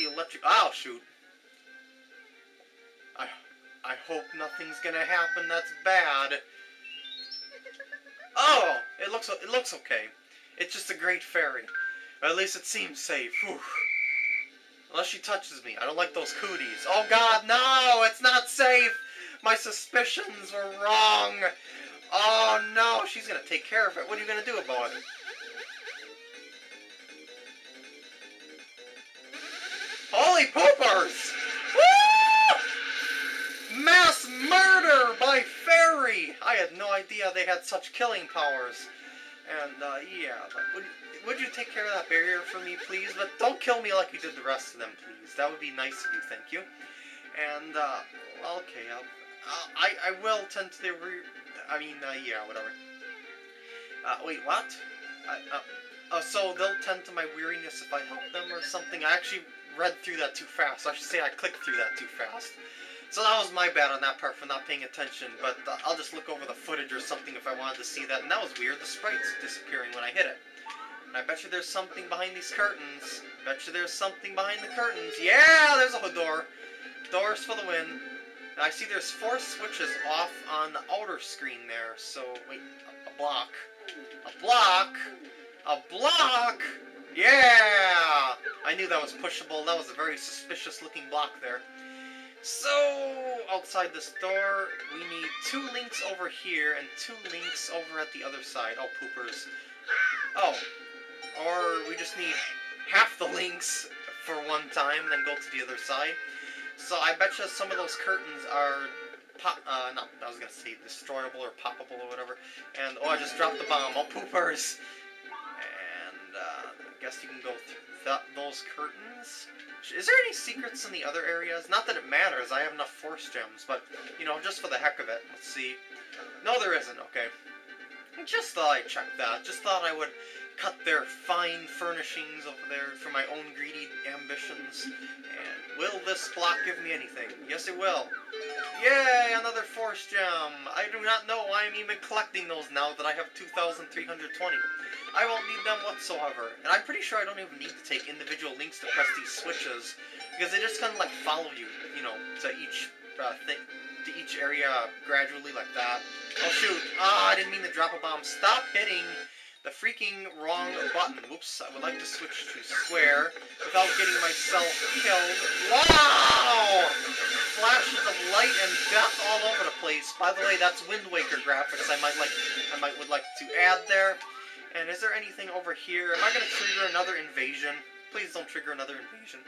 the electric... Oh, shoot. I, I hope nothing's gonna happen that's bad. Oh! It looks, it looks okay. It's just a great fairy. Or at least it seems safe. Whew. Unless she touches me. I don't like those cooties. Oh god, no! It's not safe! My suspicions were wrong! Oh no, she's gonna take care of it. What are you gonna do about it? Holy poopers! Mass murder by fairy! I had no idea they had such killing powers. And, uh, yeah, would, would you take care of that barrier for me, please? But don't kill me like you did the rest of them, please. That would be nice of you, thank you. And, uh, okay, I'll, I, I will tend to the re I mean, uh, yeah, whatever. Uh, wait, what? Uh, uh, so they'll tend to my weariness if I help them or something? I actually read through that too fast. I should say I clicked through that too fast. So that was my bad on that part for not paying attention, but uh, I'll just look over the footage or something if I wanted to see that. And that was weird, the sprite's disappearing when I hit it. And I bet you there's something behind these curtains. I bet you there's something behind the curtains. Yeah, there's a door. Doors for the win. And I see there's four switches off on the outer screen there. So, wait, a block. A block! A block! Yeah! I knew that was pushable. That was a very suspicious looking block there. So, outside this door, we need two links over here and two links over at the other side. Oh, poopers. Oh, or we just need half the links for one time, then go to the other side. So I bet you some of those curtains are pop, uh, not, I was gonna say destroyable or poppable or whatever. And, oh, I just dropped the bomb. Oh, poopers. And, uh, guess you can go through those curtains. Is there any secrets in the other areas? Not that it matters, I have enough force gems, but, you know, just for the heck of it, let's see. No, there isn't, okay. Just thought I'd check that. Just thought I would cut their fine furnishings over there for my own greedy ambitions. And will this block give me anything? Yes, it will. Yay, another force gem. I do not know why I'm even collecting those now that I have 2,320. I won't need them whatsoever. And I'm pretty sure I don't even need to take individual links to press these switches, because they just kind of like follow you, you know, to each uh, thing, to each area gradually like that. Oh shoot! Ah, I didn't mean to drop a bomb. Stop hitting the freaking wrong button. Whoops, I would like to switch to square without getting myself killed. Wow! Flashes of light and death all over the place. By the way, that's Wind Waker graphics I might like I might would like to add there. And is there anything over here? Am I gonna trigger another invasion? Please don't trigger another invasion.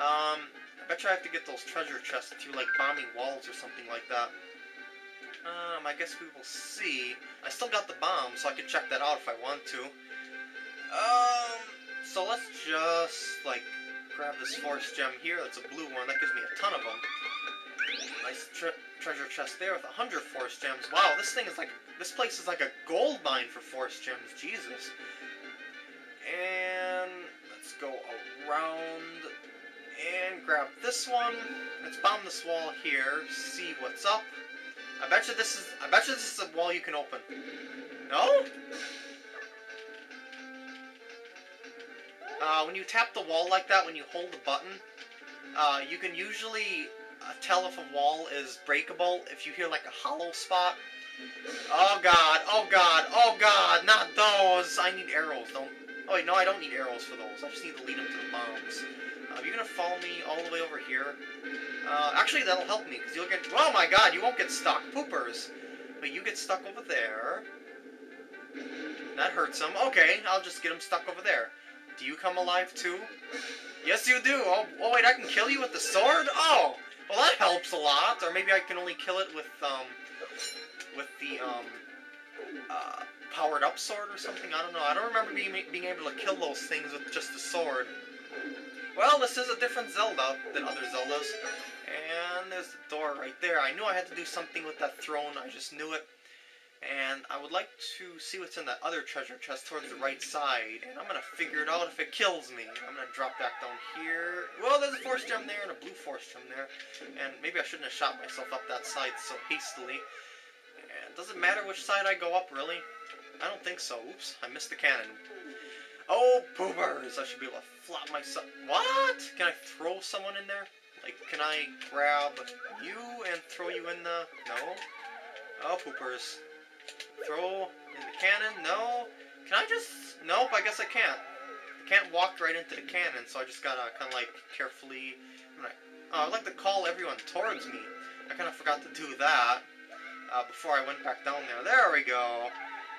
Um, I bet you I have to get those treasure chests through like bombing walls or something like that. Um, I guess we will see. I still got the bomb, so I can check that out if I want to. Um, so let's just, like, grab this force gem here. That's a blue one. That gives me a ton of them. Nice tre treasure chest there with a hundred force gems. Wow, this thing is like, this place is like a gold mine for force gems. Jesus. And let's go around and grab this one. Let's bomb this wall here. See what's up. I bet you this is. I bet you this is a wall you can open. No? Uh, when you tap the wall like that, when you hold the button, uh, you can usually tell if a wall is breakable if you hear like a hollow spot. Oh god, oh god, oh god, not those! I need arrows, don't... Oh wait, no, I don't need arrows for those. I just need to lead them to the bombs. Uh, you're gonna follow me all the way over here. Uh, actually, that'll help me, because you'll get... Oh my god, you won't get stuck. Poopers. But you get stuck over there. That hurts them. Okay, I'll just get them stuck over there. Do you come alive too? Yes, you do. Oh, oh wait, I can kill you with the sword? Oh! Well, that helps a lot. Or maybe I can only kill it with, um... With the, um... Uh, powered up sword or something? I don't know. I don't remember being, being able to kill those things with just the sword. Well, this is a different Zelda than other Zeldas. And there's the door right there. I knew I had to do something with that throne. I just knew it. And I would like to see what's in that other treasure chest towards the right side. And I'm to figure it out if it kills me. I'm to drop back down here. Well, there's a force gem there and a blue force gem there. And maybe I shouldn't have shot myself up that side so hastily. And does it matter which side I go up, really? I don't think so. Oops, I missed the cannon. Oh, poopers! I should be able to flop myself. What? Can I throw someone in there? Like, can I grab you and throw you in the... No? Oh, poopers. Throw in the cannon? No? Can I just... Nope, I guess I can't. I can't walk right into the cannon, so I just gotta kind of like carefully... Uh, I'd like to call everyone towards me. I kind of forgot to do that uh, before I went back down there. There we go.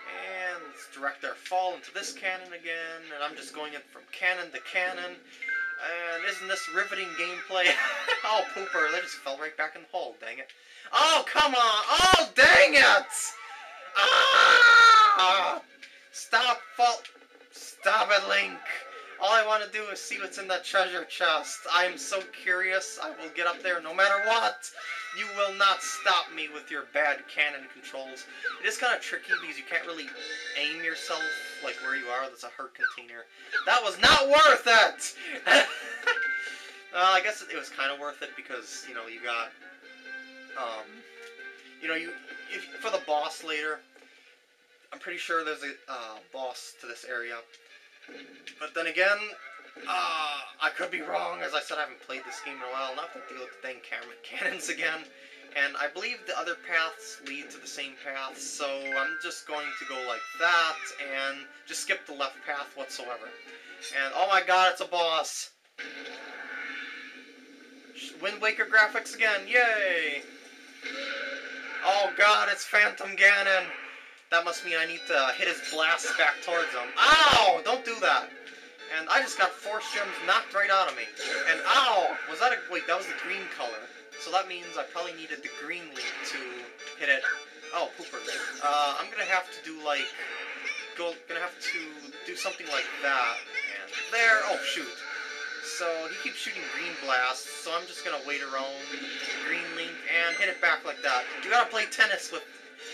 And let's direct our fall into this cannon again. And I'm just going in from cannon to cannon. And isn't this riveting gameplay? oh, pooper, they just fell right back in the hole, dang it. Oh, come on! Oh, dang it! Ah! Stop, fall... Stop it, Link! All I want to do is see what's in that treasure chest. I am so curious, I will get up there no matter what! You will not stop me with your bad cannon controls. It is kind of tricky because you can't really aim yourself like where you are. That's a heart container. That was not worth it! well, I guess it was kind of worth it because, you know, you got, um, you know, you if, for the boss later, I'm pretty sure there's a uh, boss to this area. But then again, uh, I could be wrong. As I said, I haven't played this game in a while. Not to deal with the dang cannons again. And I believe the other paths lead to the same path, so I'm just going to go like that and just skip the left path whatsoever. And oh my god, it's a boss! Wind Waker graphics again, yay! Oh god, it's Phantom Ganon! That must mean I need to hit his blast back towards him. Ow! Don't do that! And I just got four Gems knocked right out of me. And ow! Was that a... Wait, that was the green color. So that means I probably needed the green link to hit it. Oh, pooper. Uh, I'm gonna have to do like... Go, gonna have to do something like that. And there! Oh, shoot. So he keeps shooting green blasts, so I'm just gonna wait around green link and hit it back like that. You gotta play tennis with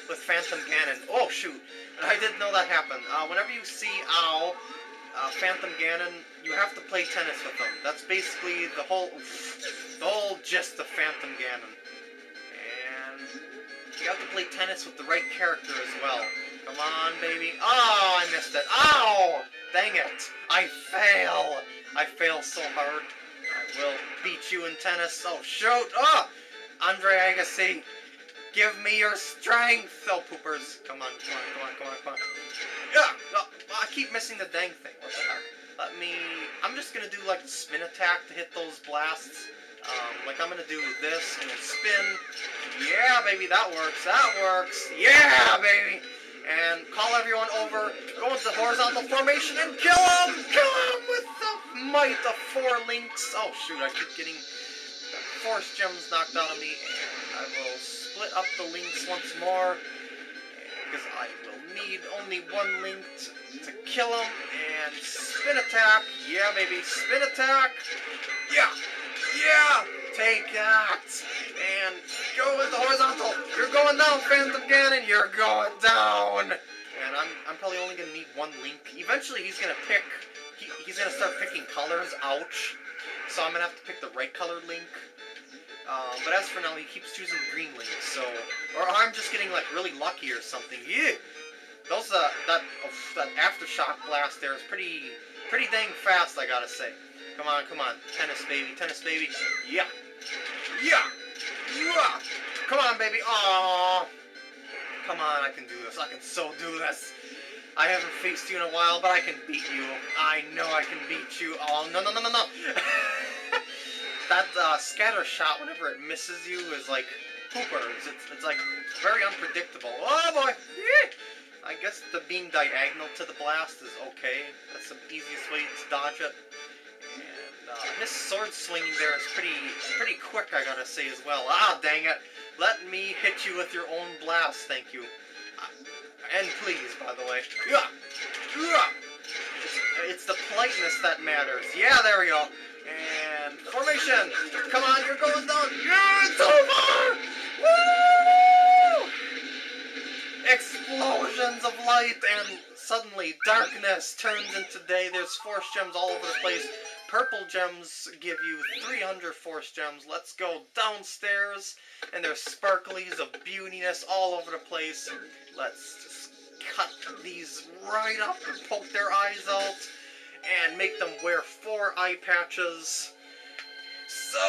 with Phantom Ganon. Oh shoot! I didn't know that happened. Uh, whenever you see Ow, uh, Phantom Ganon, you have to play tennis with them. That's basically the whole, the whole gist of Phantom Ganon. And you have to play tennis with the right character as well. Come on, baby. Oh, I missed it. Ow! Dang it. I fail. I fail so hard. I will beat you in tennis. Oh, shoot. Oh! Andre Agassi, give me your strength. Oh, poopers. Come on, come on, come on, come on, come on. Yeah! I keep missing the dang thing. What the heck? Let me... I'm just gonna do, like, spin attack to hit those blasts. Um, like, I'm gonna do this and then spin. Yeah, baby, that works. That works. Yeah, baby! And call everyone over, go into the horizontal formation and kill him! Kill him with the might of four links. Oh, shoot, I keep getting force gems knocked out of me. And I will split up the links once more because I will need only one link to, to kill him. And spin attack. Yeah, baby. Spin attack. Yeah. Yeah. Take that. And go with the horizontal. You're going down, Phantom Ganon. You're going down. And I'm, I'm probably only going to need one link. Eventually, he's going to pick... He, he's going to start picking colors. Ouch. So I'm going to have to pick the right colored link. Um, but as for now, he keeps choosing green links, so... Or I'm just getting, like, really lucky or something. Yeah! Those, uh, that, oh, that aftershock blast there is pretty, pretty dang fast, I gotta say. Come on, come on. Tennis, baby. Tennis, baby. Yeah. Yeah! Yeah! Come on, baby. Aww. Come on, I can do this. I can so do this. I haven't faced you in a while, but I can beat you. I know I can beat you. Oh, no, no, no, no, no. uh, scatter shot, whenever it misses you, is like poopers. It's, it's like very unpredictable. Oh boy! I guess the being diagonal to the blast is okay. That's the easiest way to dodge it. And uh, his sword swinging there is pretty pretty quick, I gotta say as well. Ah, dang it! Let me hit you with your own blast, thank you. Uh, and please, by the way. Yeah. It's, it's the politeness that matters. Yeah, there we go. Formation. Come on, you're going down. Yeah, it's over. Woo! Explosions of light and suddenly darkness turns into day. There's force gems all over the place. Purple gems give you 300 force gems. Let's go downstairs. And there's sparklies of beautiness all over the place. Let's just cut these right up and poke their eyes out. and make them wear four eye patches. So,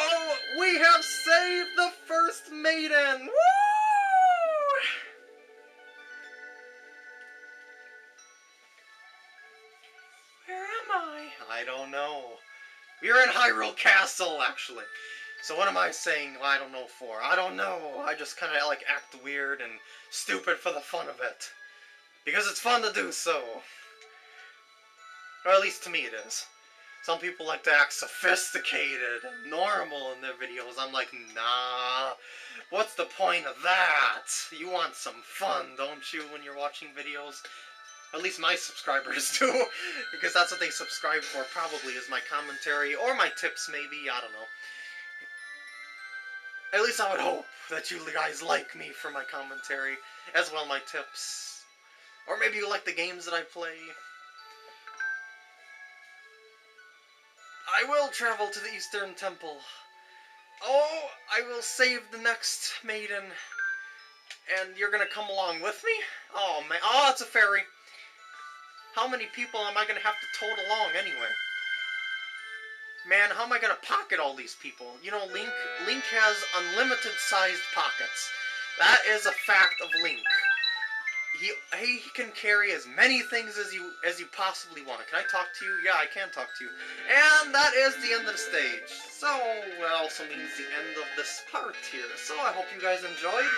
we have saved the first maiden! Woo! Where am I? I don't know. We're in Hyrule Castle, actually. So what am I saying I don't know for? I don't know. I just kind of like act weird and stupid for the fun of it. Because it's fun to do so. Or at least to me it is. Some people like to act sophisticated and normal in their videos. I'm like, nah. What's the point of that? You want some fun, don't you, when you're watching videos? At least my subscribers do. because that's what they subscribe for, probably, is my commentary. Or my tips, maybe. I don't know. At least I would hope that you guys like me for my commentary, as well my tips. Or maybe you like the games that I play. I will travel to the Eastern Temple. Oh, I will save the next maiden. And you're gonna come along with me? Oh, man. Oh, it's a fairy. How many people am I gonna have to tote along anyway? Man, how am I gonna pocket all these people? You know, Link Link has unlimited sized pockets. That is a fact of Link. He he can carry as many things as you as you possibly want. Can I talk to you? Yeah, I can talk to you. And that is the end of the stage. So it also means the end of this part here. So I hope you guys enjoyed,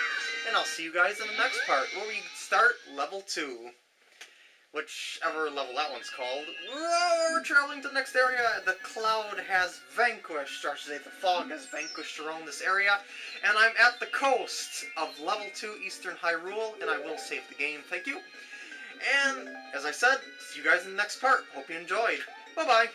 and I'll see you guys in the next part where we start level two whichever level that one's called. We're traveling to the next area. The cloud has vanquished, or should say the fog has vanquished around this area. And I'm at the coast of level 2 Eastern Hyrule, and I will save the game, thank you. And, as I said, see you guys in the next part. Hope you enjoyed. Bye-bye.